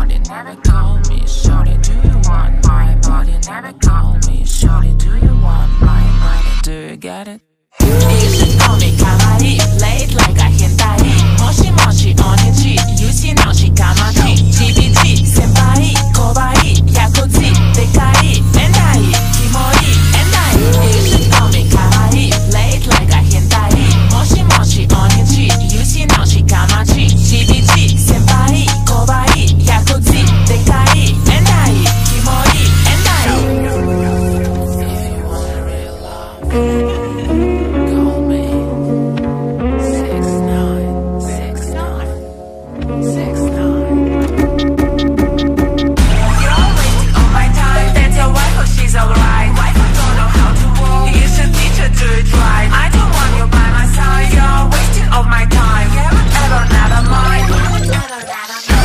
body, never call me. Shorty, do you want my body? Never call me. Shorty, do you want my body? Do you get it?